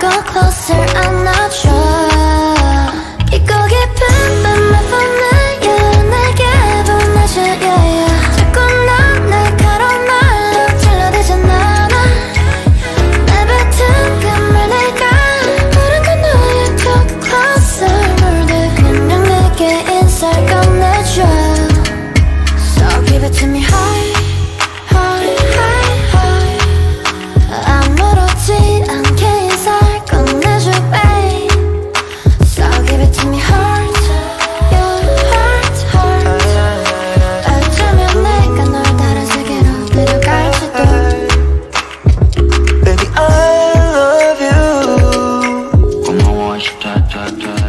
go closer, I'm not sure 깊고 깊은 밤만 보는 you 내게 보내줘 yeah, yeah. 자꾸 넌 날카로운 말로 찔러대잖아 나 뱉은 그말 내가 모른 건 너야 too closer 물들 그냥 내게 인사를 꺼내줘 So give it to me hard touch, touch, touch, touch.